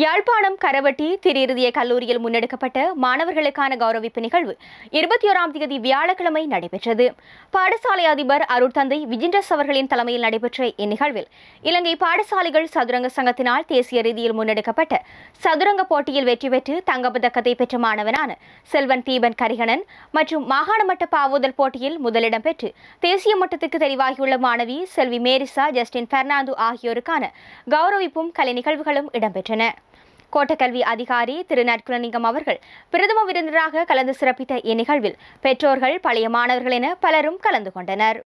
யாழ்ப்பாணம் கரவட்டி திரியிறுதிய கல்லூரியில் முன்னெடுக்கப்பட்ட மாணவர்களுக்கான கௌரவிப்பு நிகழ்வு இருபத்தி ஓராம் தேதி வியாழக்கிழமை நடைபெற்றது. பாடசாலை அதிபர் அருட்தந்தை விஜிண்டஸ் அவர்களின் தலைமையில் நடைபெற்ற இந்நிகழ்வில் இலங்கை பாடசாலைகள் சதுரங்க சங்கத்தினால் தேசிய ரீதியில் முன்னெடுக்கப்பட்ட சதுரங்க போட்டியில் வெற்றி பெற்று தங்கப்பதக்கத்தை பெற்ற மாணவனான செல்வன் தீபன் கரிகணன் மற்றும் மாகாண மட்ட பாவுதல் போட்டியில் முதலிடம் பெற்று தேசிய மட்டத்துக்கு தெரிவாகியுள்ள மாணவி செல்வி மேரிசா ஜஸ்டின் பெர்னாந்து ஆகியோருக்கான கௌரவிப்பும் கலை நிகழ்வுகளும் இடம்பெற்றன. கோட்டக்கல்வி அதிகாரி திரு நற்குலலிங்கம் அவர்கள் பிரதம விருந்தினராக கலந்து சிறப்பித்த இந்நிகழ்வில் பெற்றோர்கள் பழைய மாணவர்கள் என பலரும் கலந்து கொண்டனர்.